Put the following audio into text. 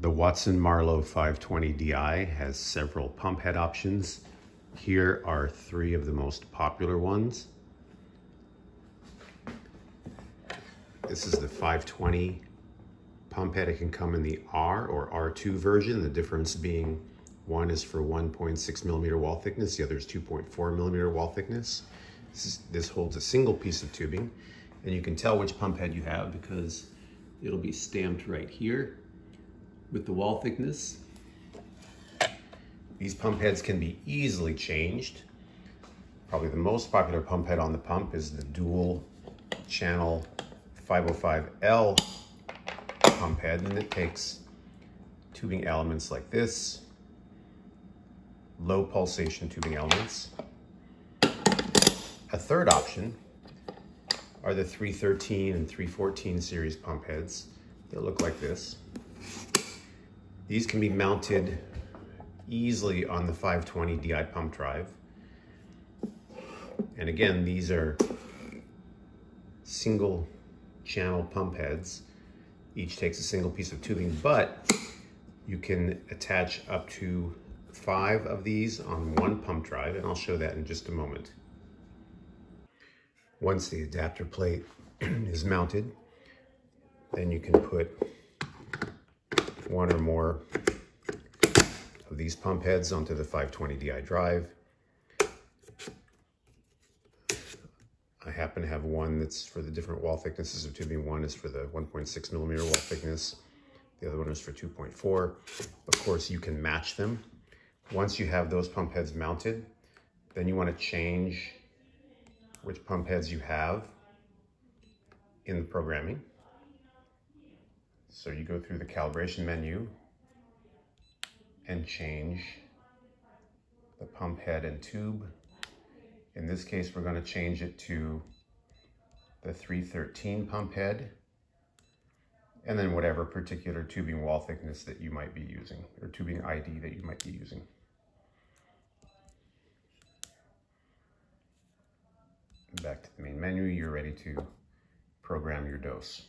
The Watson Marlow 520 DI has several pump head options. Here are three of the most popular ones. This is the 520 pump head. It can come in the R or R2 version, the difference being one is for 1.6 millimeter wall thickness, the other is 2.4 millimeter wall thickness. This, is, this holds a single piece of tubing, and you can tell which pump head you have because it'll be stamped right here with the wall thickness. These pump heads can be easily changed. Probably the most popular pump head on the pump is the dual channel 505L pump head and it takes tubing elements like this, low pulsation tubing elements. A third option are the 313 and 314 series pump heads. They look like this. These can be mounted easily on the 520 DI pump drive. And again, these are single channel pump heads. Each takes a single piece of tubing, but you can attach up to five of these on one pump drive, and I'll show that in just a moment. Once the adapter plate is mounted, then you can put one or more of these pump heads onto the 520 DI drive. I happen to have one that's for the different wall thicknesses of tubing. One is for the 1.6 millimeter wall thickness. The other one is for 2.4. Of course, you can match them. Once you have those pump heads mounted, then you want to change which pump heads you have in the programming. So you go through the calibration menu and change the pump head and tube. In this case, we're gonna change it to the 313 pump head and then whatever particular tubing wall thickness that you might be using or tubing ID that you might be using. Back to the main menu, you're ready to program your dose.